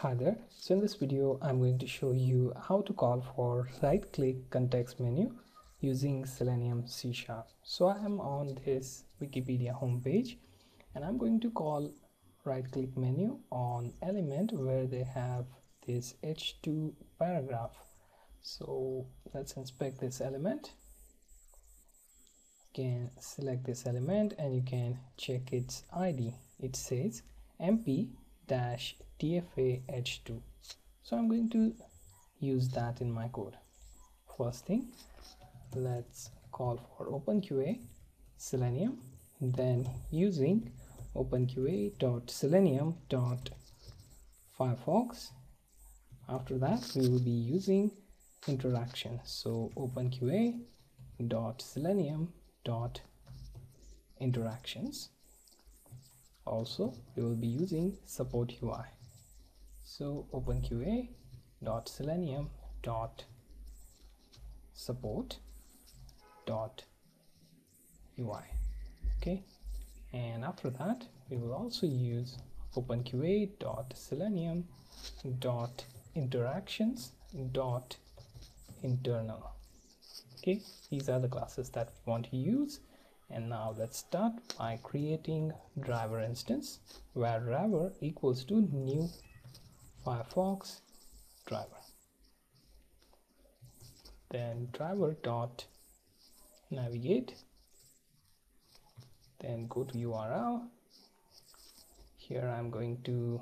Hi there. So in this video, I'm going to show you how to call for right click context menu using Selenium C Sharp. So I am on this Wikipedia homepage and I'm going to call right click menu on element where they have this H2 paragraph. So let's inspect this element. You can select this element and you can check its ID. It says MP dash tfah2 so i'm going to use that in my code. First thing let's call for openqa selenium then using openqa.selenium.firefox after that we will be using interaction. So openqa.selenium.interactions also we will be using support UI so openqa dot selenium dot support dot UI okay? And after that we will also use openqa dot selenium dot interactions dot internal. Okay? These are the classes that we want to use and now let's start by creating driver instance where driver equals to new firefox driver. Then driver dot navigate. Then go to url here i'm going to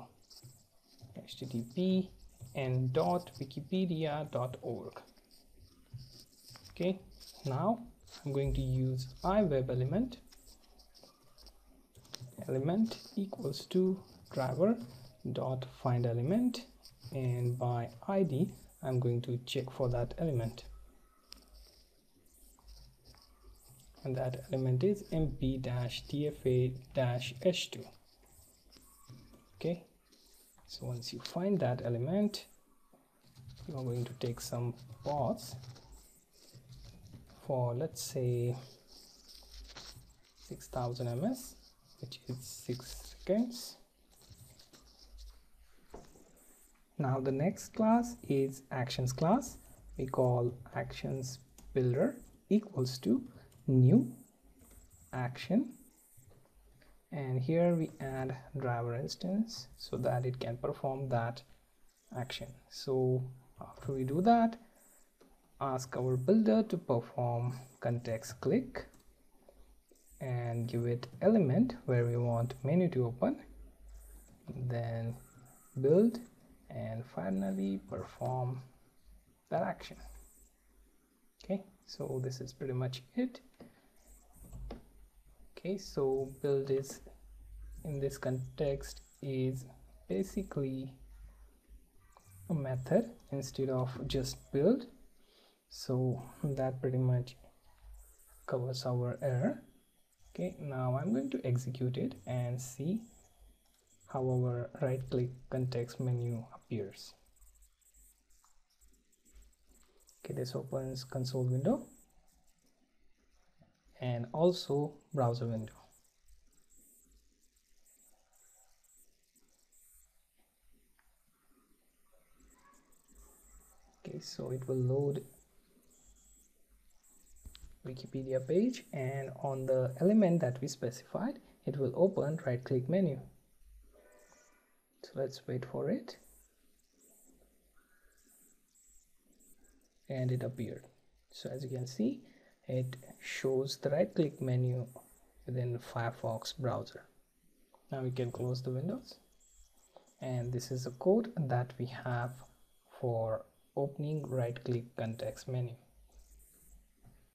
http and dot wikipedia.org okay now I'm going to use iWeb element. Element equals to driver dot find element. And by ID I'm going to check for that element. And that element is mp-tfa-h2 okay? So once you find that element you are going to take some pause for let's say 6000 ms which is 6 seconds. Now the next class is actions class. We call actions builder equals to new action. And here we add driver instance so that it can perform that action. So after we do that ask our builder to perform context click and give it element where we want menu to open then build and finally perform that action. Okay so this is pretty much it. Okay so build is in this context is basically a method instead of just build so that pretty much covers our error. Okay now i'm going to execute it and see how our right click context menu appears. Okay this opens console window and also browser window. Okay so it will load Wikipedia page and on the element that we specified it will open right click menu. So let's wait for it. And it appeared. So as you can see it shows the right click menu within Firefox browser. Now we can close the windows. And this is the code that we have for opening right click context menu